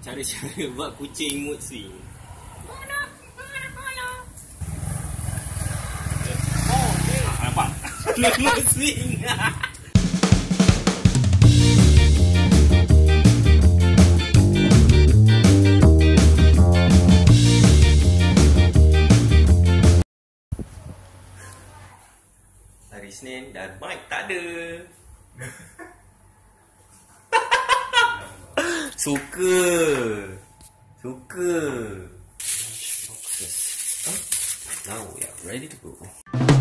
Cara-cara buat kucing mood swing. Oh, okay. Nampak? mood swing. Hari Senin dan mic tak ada. Suka. Suka. Now we are ready to go.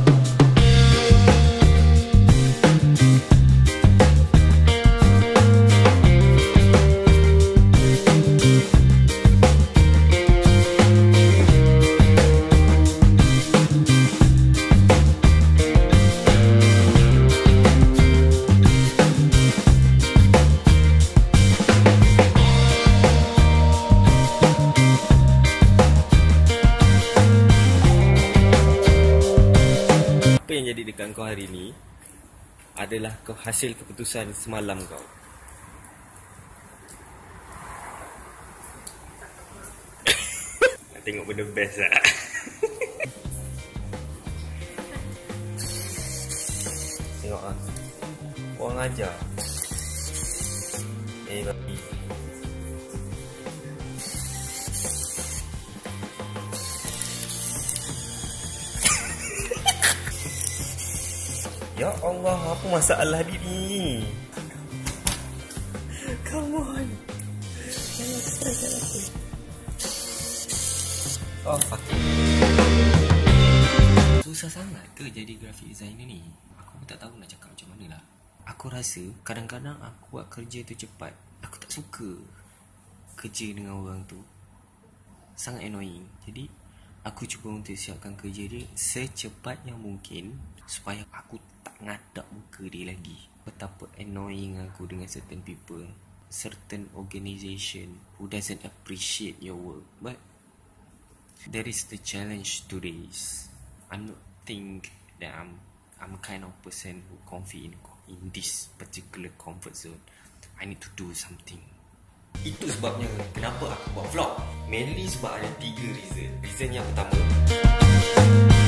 Yang jadi dekat kau hari ni adalah hasil keputusan semalam kau. Nak tengok benda best lah. Tengok ah. Orang ajar. Eh, babi. Ya Allah, apa masalah dia ni? Come on. Jangan stresskan aku. Oh, fuck. Susah sangat ke jadi graphic designer ni? Aku pun tak tahu nak cakap macam mana lah. Aku rasa kadang-kadang aku buat kerja tu cepat. Aku tak suka kerja dengan orang tu. Sangat annoying. Jadi, aku cuba untuk siapkan kerja dia secepat yang mungkin supaya aku tak ngadak muka dia lagi. Betapa annoying aku dengan certain people, certain organisation who doesn't appreciate your work. But that is the challenge today. I'm not think that I'm I'm kind of person who comfy in in this particular comfort zone. I need to do something. Itu sebabnya kenapa aku buat vlog. Mainly sebab ada tiga reason. Reason yang pertama.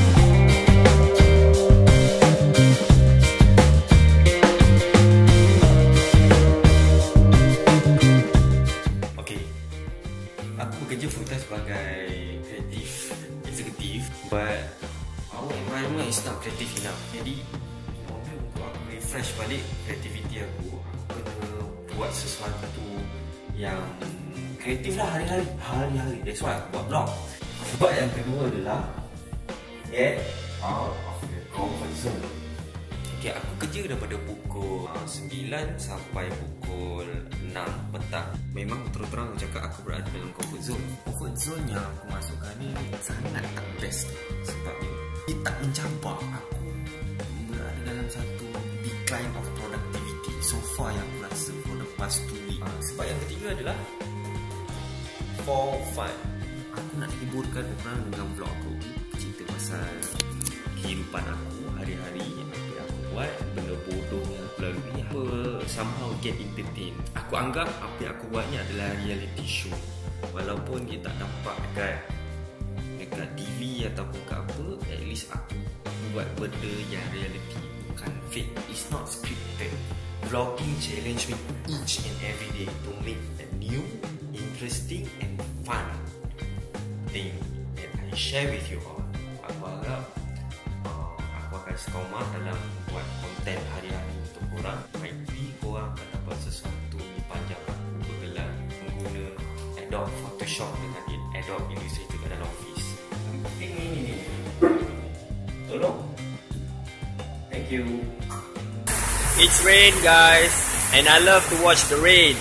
But our environment is not creative enough. Jadi momen untuk aku refresh balik kreativiti aku, aku kena buat sesuatu yang kreatif lah hari-hari. Hari-hari. That's why aku buat vlog. Sebab yang kedua adalah get out of the comfort zone. Okay, aku kerja daripada pukul uh, 9 sampai pukul 6 petang. Memang terus terang aku cakap aku berada dalam comfort zone. Comfort zone yang aku masukkan ni decline of productivity so far yang aku rasa for the past 2 weeks. Uh, sebab yang ketiga adalah for fun. Aku nak hiburkan orang dengan vlog aku. Cerita pasal kehidupan aku hari-hari yang aku buat benda bodoh yang aku lalui apa somehow get entertain aku anggap apa yang aku buat ni adalah reality show walaupun dia tak nampak dekat dekat TV ataupun kat apa at least aku buat benda yang reality bukan fake. It's not scripted. Vlogging challenge me each and every day to make a new interesting and fun thing that I share with you all. Aku harap uh, aku akan sekomah dalam buat konten hari-hari untuk korang. Maybe korang akan dapat sesuatu di panjang aku bergelar mengguna Adobe Photoshop dengan Adobe Illustrator dalam office. Ini ni ni you. It's rain guys and I love to watch the rain